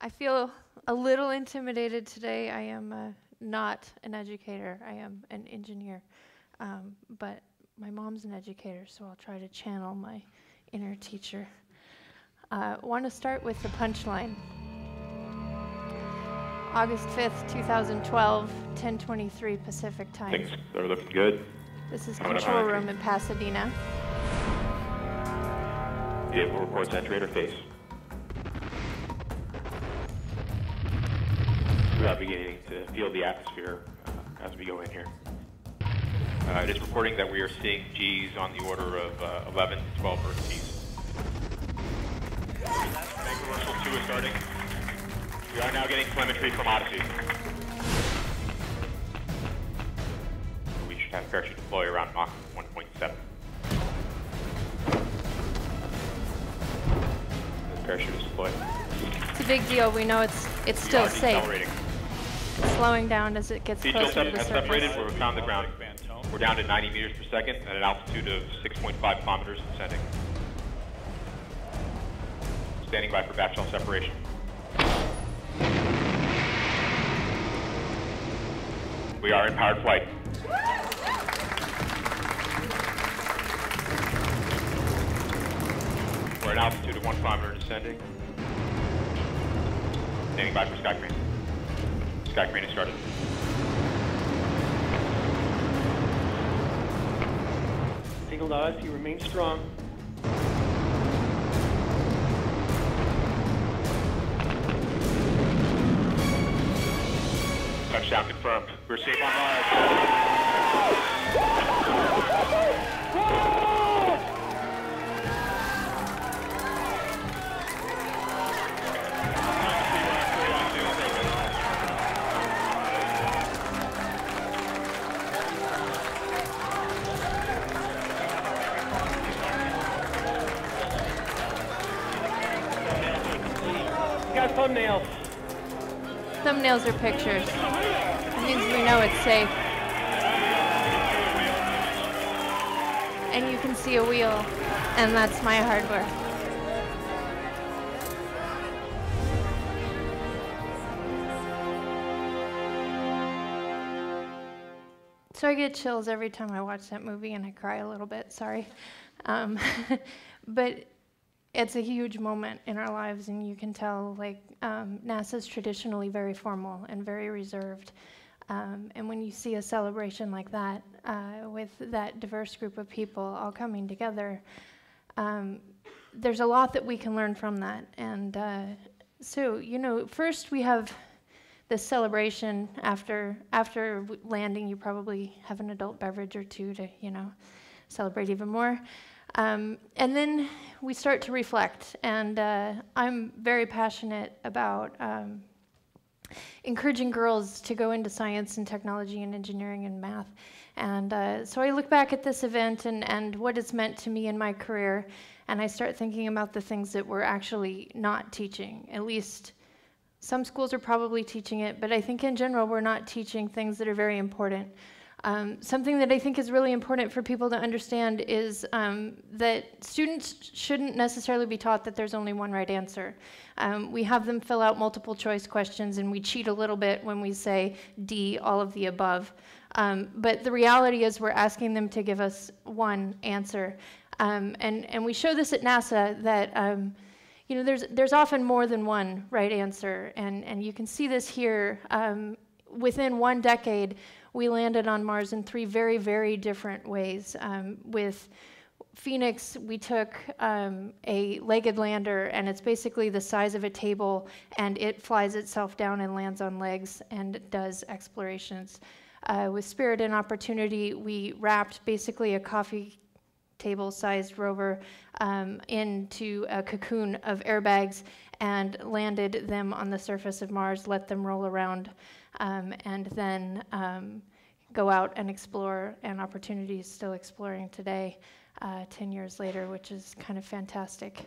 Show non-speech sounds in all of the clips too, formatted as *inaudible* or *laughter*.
I feel a little intimidated today. I am uh, not an educator, I am an engineer. Um, but my mom's an educator, so I'll try to channel my inner teacher. I uh, want to start with the punchline. August 5th, 2012, 1023 Pacific time. Things are looking good. This is control room in Pasadena. Vehicle reports entry interface. Are beginning to feel the atmosphere uh, as we go in here. Uh, it is reporting that we are seeing G's on the order of uh, 11 to 12 Earth G's. Commercial 2 is starting. We are now getting telemetry from Odyssey. We should have parachute deploy around Mach 1.7. The parachute is deployed. It's a big deal. We know it's it's still safe. Slowing down as it gets closer to the has separated. We're found the ground. We're down to 90 meters per second at an altitude of 6.5 kilometers descending. Standing by for backshell separation. We are in powered flight. We're at an altitude of one kilometer descending. Standing by for sky crane. Sky crane is started. Single eyes, you remain strong. Touchdown confirmed. We're safe on Mars. Got thumbnails. Thumbnails are pictures It means we know it's safe. And you can see a wheel, and that's my hardware. So I get chills every time I watch that movie, and I cry a little bit. Sorry, um, *laughs* but it's a huge moment in our lives, and you can tell like um, NASA's traditionally very formal and very reserved. Um, and when you see a celebration like that, uh, with that diverse group of people all coming together, um, there's a lot that we can learn from that. And uh, so, you know, first we have this celebration after after landing. You probably have an adult beverage or two to, you know, celebrate even more. Um, and then we start to reflect. And uh, I'm very passionate about um, encouraging girls to go into science and technology and engineering and math. And uh, so I look back at this event and, and what it's meant to me in my career, and I start thinking about the things that we're actually not teaching. At least some schools are probably teaching it, but I think in general we're not teaching things that are very important. Um, something that I think is really important for people to understand is um, that students shouldn't necessarily be taught that there's only one right answer. Um, we have them fill out multiple choice questions and we cheat a little bit when we say D, all of the above. Um, but the reality is we're asking them to give us one answer. Um, and, and we show this at NASA that um, you know, there's, there's often more than one right answer. And, and you can see this here. Within one decade, we landed on Mars in three very, very different ways. Um, with Phoenix, we took um, a legged lander, and it's basically the size of a table, and it flies itself down and lands on legs and does explorations. Uh, with Spirit and Opportunity, we wrapped basically a coffee table sized rover um, into a cocoon of airbags and landed them on the surface of Mars, let them roll around um, and then um, go out and explore, and Opportunity's still exploring today, uh, 10 years later, which is kind of fantastic.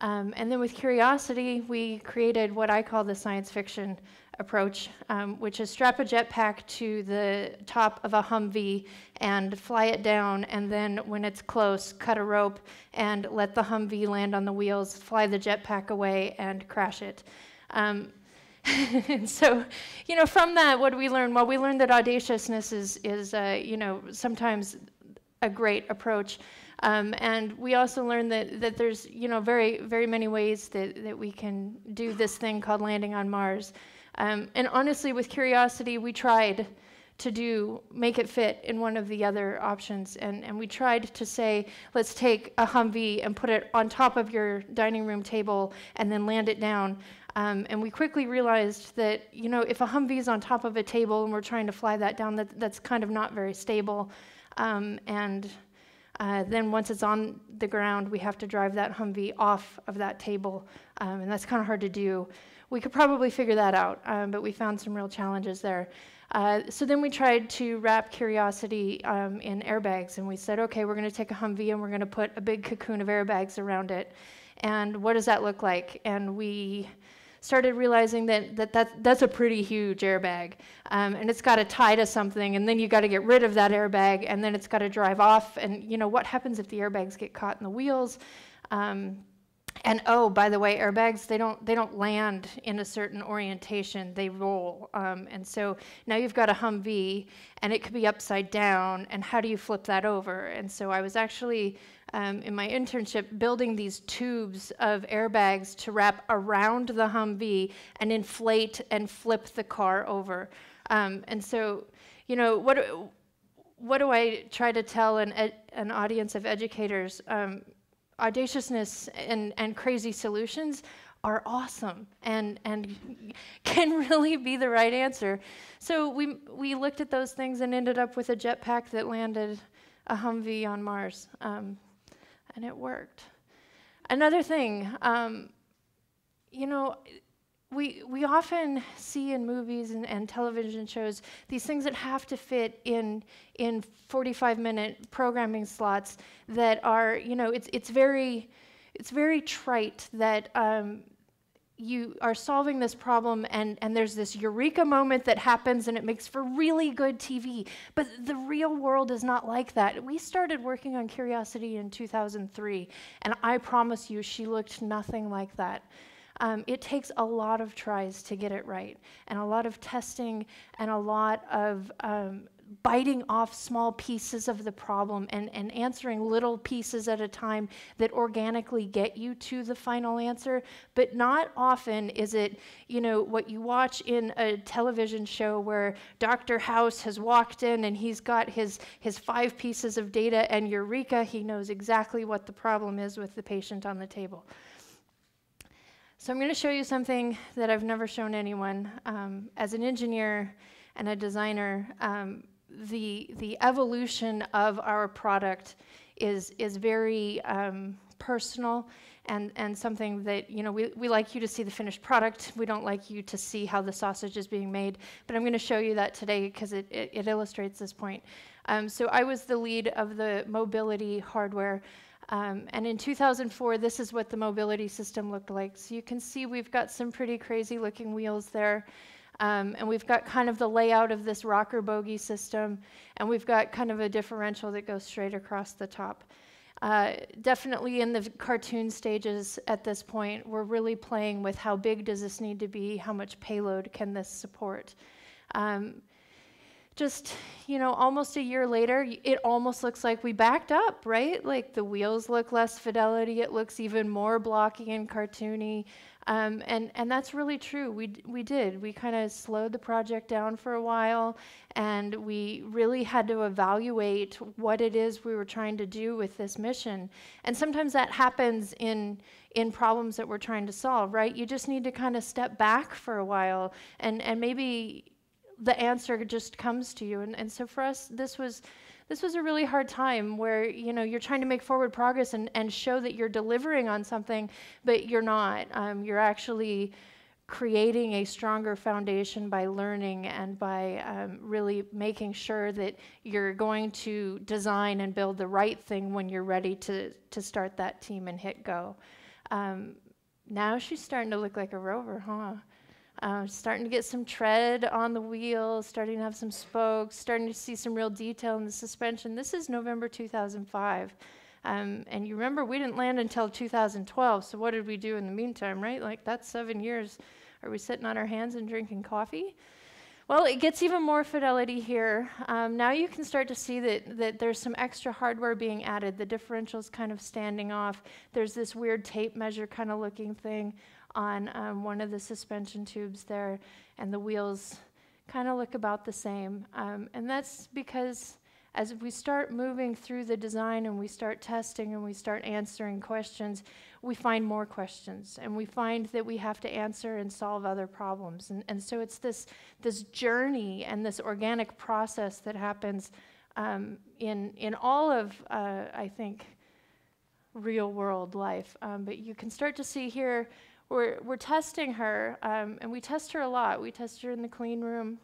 Um, and then with Curiosity, we created what I call the science fiction approach, um, which is strap a jetpack to the top of a Humvee and fly it down, and then when it's close, cut a rope and let the Humvee land on the wheels, fly the jetpack away, and crash it. Um, *laughs* and so, you know, from that, what do we learn? Well, we learned that audaciousness is, is uh, you know, sometimes a great approach. Um, and we also learned that, that there's, you know, very, very many ways that, that we can do this thing called landing on Mars. Um, and honestly, with Curiosity, we tried to do make it fit in one of the other options and, and we tried to say let's take a humvee and put it on top of your dining room table and then land it down um, and we quickly realized that you know if a humvee is on top of a table and we're trying to fly that down that, that's kind of not very stable um, and uh, then once it's on the ground we have to drive that humvee off of that table um, and that's kind of hard to do we could probably figure that out um, but we found some real challenges there uh, so then we tried to wrap Curiosity um, in airbags, and we said, okay, we're going to take a Humvee and we're going to put a big cocoon of airbags around it. And what does that look like? And we started realizing that, that, that that's a pretty huge airbag. Um, and it's got to tie to something, and then you got to get rid of that airbag, and then it's got to drive off. And you know, what happens if the airbags get caught in the wheels? Um, and oh, by the way, airbags they don't they don't land in a certain orientation; they roll. Um, and so now you've got a Humvee, and it could be upside down. And how do you flip that over? And so I was actually um, in my internship building these tubes of airbags to wrap around the Humvee and inflate and flip the car over. Um, and so, you know, what what do I try to tell an an audience of educators? Um, audaciousness and, and crazy solutions are awesome and, and *laughs* can really be the right answer. So we, we looked at those things and ended up with a jetpack that landed a Humvee on Mars. Um, and it worked. Another thing, um, you know, we, we often see in movies and, and, television shows these things that have to fit in in 45 minute programming slots that are you know it's it's very it's very trite that um, you are solving this problem and, and there's this eureka moment that happens and it makes for really good TV. But the real world is not like that. We started working on Curiosity in 2003, and I promise you, she looked nothing like that. Um, it takes a lot of tries to get it right, and a lot of testing, and a lot of um, biting off small pieces of the problem and, and answering little pieces at a time that organically get you to the final answer. But not often is it, you know, what you watch in a television show where Dr. House has walked in and he's got his, his five pieces of data and eureka, he knows exactly what the problem is with the patient on the table. So I'm going to show you something that I've never shown anyone. Um, as an engineer and a designer, um, the, the evolution of our product is, is very um, personal and, and something that, you know, we, we like you to see the finished product. We don't like you to see how the sausage is being made. But I'm going to show you that today because it, it, it, illustrates this point. Um, so I was the lead of the mobility hardware um, and in 2004, this is what the mobility system looked like. So you can see we've got some pretty crazy looking wheels there. Um, and we've got kind of the layout of this rocker bogie system. And we've got kind of a differential that goes straight across the top. Uh, definitely in the cartoon stages at this point, we're really playing with how big does this need to be? How much payload can this support? Um, just, you know, almost a year later, it almost looks like we backed up, right? Like the wheels look less fidelity, it looks even more blocky and cartoony. Um, and, and that's really true. We, we did. We kind of slowed the project down for a while, and we really had to evaluate what it is we were trying to do with this mission. And sometimes that happens in, in problems that we're trying to solve, right? You just need to kind of step back for a while and, and maybe the answer just comes to you. And, and so for us, this was this was a really hard time where you know you're trying to make forward progress and, and show that you're delivering on something, but you're not. Um, you're actually creating a stronger foundation by learning and by um, really making sure that you're going to design and build the right thing when you're ready to, to start that team and hit go. Um, now she's starting to look like a rover, huh? Uh, starting to get some tread on the wheels, starting to have some spokes, starting to see some real detail in the suspension. This is November 2005. Um, and you remember we didn't land until 2012, so what did we do in the meantime, right? Like that's seven years Are we sitting on our hands and drinking coffee? Well, it gets even more fidelity here. Um, now you can start to see that, that there's some extra hardware being added. The differential's kind of standing off. There's this weird tape measure kind of looking thing on um, one of the suspension tubes there, and the wheels kind of look about the same. Um, and that's because as we start moving through the design and we start testing and we start answering questions, we find more questions and we find that we have to answer and solve other problems. And, and so it's this, this journey and this organic process that happens um, in, in all of, uh, I think, real world life. Um, but you can start to see here, we're, we're testing her, um, and we test her a lot. We test her in the clean room,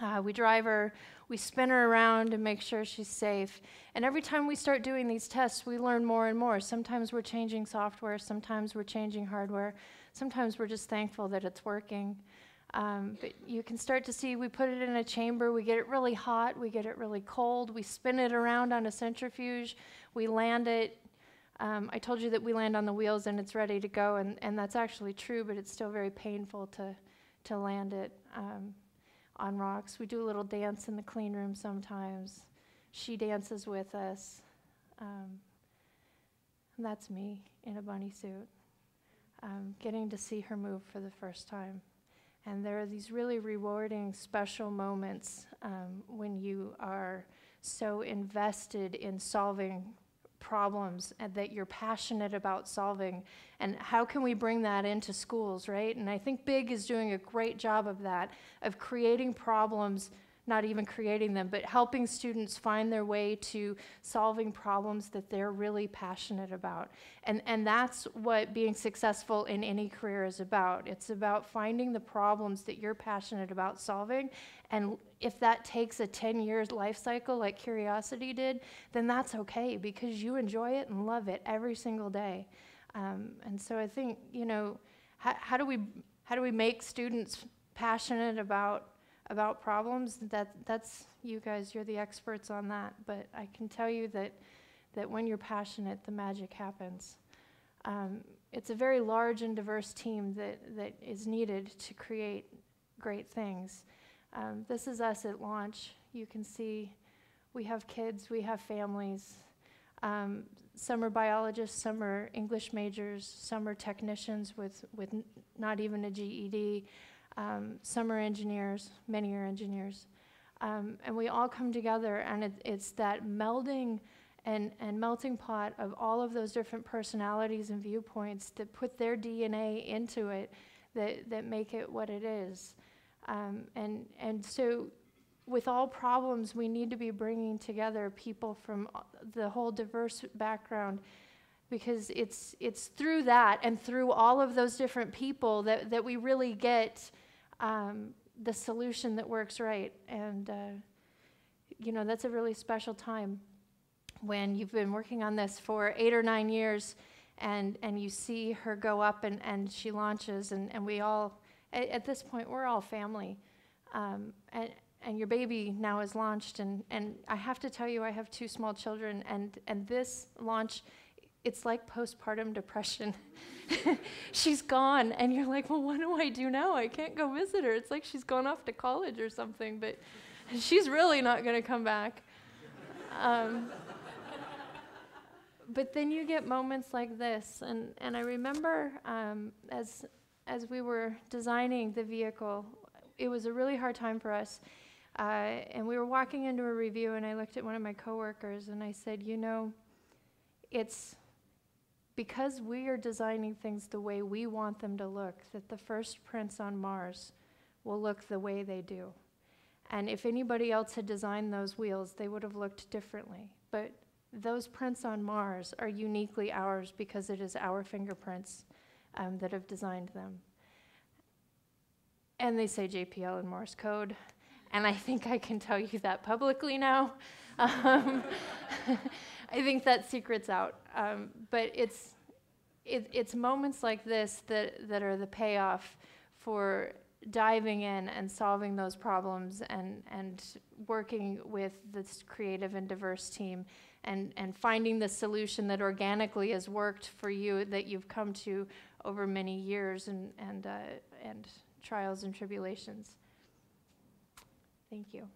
uh, we drive her, we spin her around and make sure she's safe. And every time we start doing these tests, we learn more and more. Sometimes we're changing software, sometimes we're changing hardware, sometimes we're just thankful that it's working. Um, but you can start to see we put it in a chamber, we get it really hot, we get it really cold, we spin it around on a centrifuge, we land it. Um, I told you that we land on the wheels and it's ready to go, and, and that's actually true, but it's still very painful to, to land it. Um, on rocks. We do a little dance in the clean room sometimes. She dances with us. Um, that's me in a bunny suit, um, getting to see her move for the first time. And there are these really rewarding, special moments um, when you are so invested in solving problems that you're passionate about solving and how can we bring that into schools right? And i think big is doing a great job of that of creating problems not even creating them, but helping students find their way to solving problems that they're really passionate about. And, and that's what being successful in any career is about. It's about finding the problems that you're passionate about solving. And if that takes a 10 years life cycle like Curiosity did, then that's okay because you enjoy it and love it every single day. Um, and so I think, you know, how, how, do we, how do we make students passionate about about problems, that, that's you guys, you're the experts on that. But I can tell you that, that when you're passionate, the magic happens. Um, it's a very large and diverse team that, that is needed to create great things. Um, this is us at launch. You can see we have kids, we have families. Um, some are biologists, some are English majors, some are technicians with, with not even a GED. Um, some are engineers, many are engineers. Um, and we all come together, and it, it's that melding and, and melting pot of all of those different personalities and viewpoints that put their DNA into it that, that make it what it is. Um, and, and so, with all problems, we need to be bringing together people from the whole diverse background because it's, it's through that and through all of those different people that, that we really get um, the solution that works right. And, uh, you know, that's a really special time when you've been working on this for eight or nine years and, and you see her go up and, and she launches, and, and we all, at, at this point, we're all family. Um, and, and your baby now is launched, and, and I have to tell you, I have two small children, and, and this launch it's like postpartum depression. *laughs* she's gone, and you're like, well, what do I do now? I can't go visit her. It's like she's gone off to college or something, but she's really not going to come back. Um, but then you get moments like this, and, and I remember um, as, as we were designing the vehicle, it was a really hard time for us. Uh, and we were walking into a review, and I looked at one of my coworkers and I said, You know, it's because we are designing things the way we want them to look, that the first prints on Mars will look the way they do. And if anybody else had designed those wheels, they would have looked differently. But those prints on Mars are uniquely ours because it is our fingerprints um, that have designed them. And they say JPL in Morse code, and I think I can tell you that publicly now. *laughs* Um, *laughs* I think that secret's out. Um, but it's, it, it's moments like this that, that are the payoff for diving in and solving those problems and, and working with this creative and diverse team and, and finding the solution that organically has worked for you, that you've come to over many years and, and, uh, and trials and tribulations. Thank you.